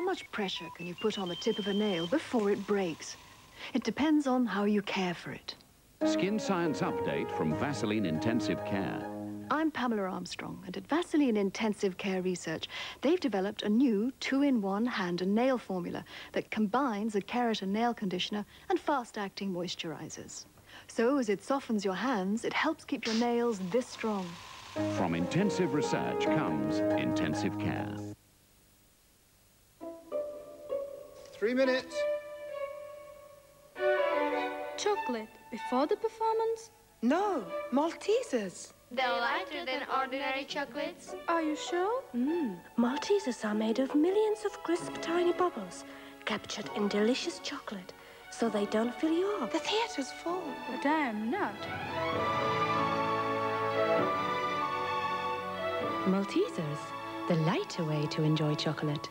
much pressure can you put on the tip of a nail before it breaks? It depends on how you care for it. Skin Science Update from Vaseline Intensive Care. I'm Pamela Armstrong, and at Vaseline Intensive Care Research, they've developed a new two-in-one hand and nail formula that combines a keratin nail conditioner and fast-acting moisturizers. So as it softens your hands, it helps keep your nails this strong. From intensive research comes intensive care. Three minutes. Chocolate before the performance? No, Maltesers. They're lighter than ordinary chocolates. Are you sure? Mmm. Maltesers are made of millions of crisp tiny bubbles captured in delicious chocolate so they don't fill you up. The theater's full. But I am not. Maltesers, the lighter way to enjoy chocolate.